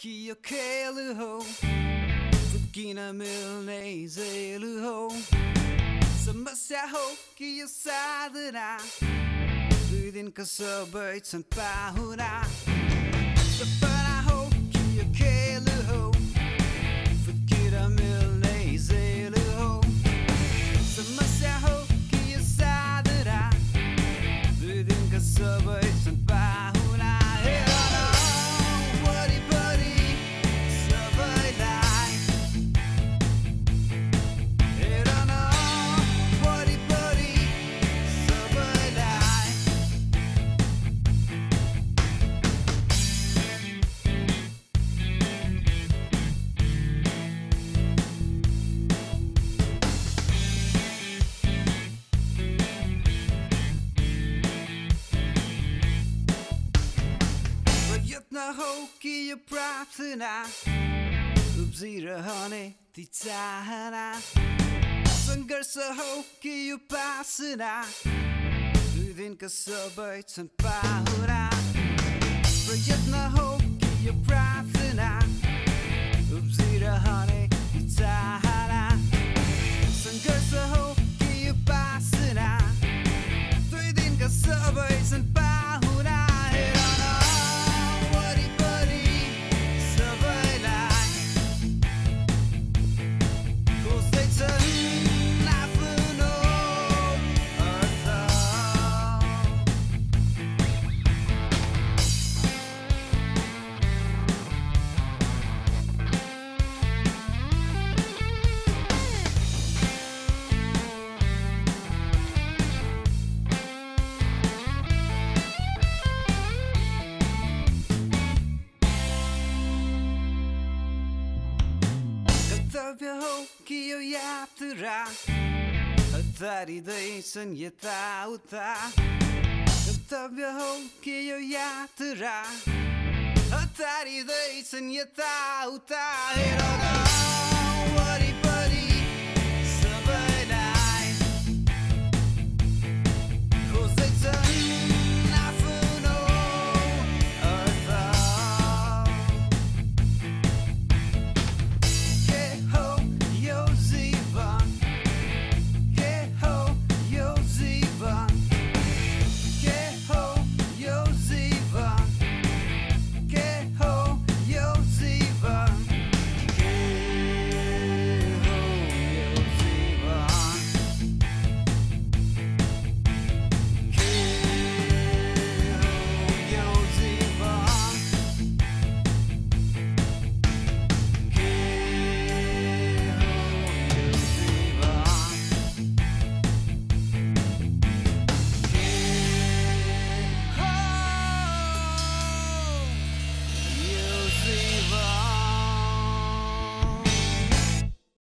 月を蹴る方月の胸ぜる方 sama sahok iyo sadana Dudin ka sabay san pahuna Sa Jedna houky je prácena, obzíra honey, ty cáhana. Sangar sa houky je pásena, tudin ka sabajt san pahura. Jedna houky je prácena, कर्तव्य हो कि यो यात्रा हतारिँदैछन् यताउता कर्तव्य हो कि यो यात्रा हतारिँदैछन् यताउता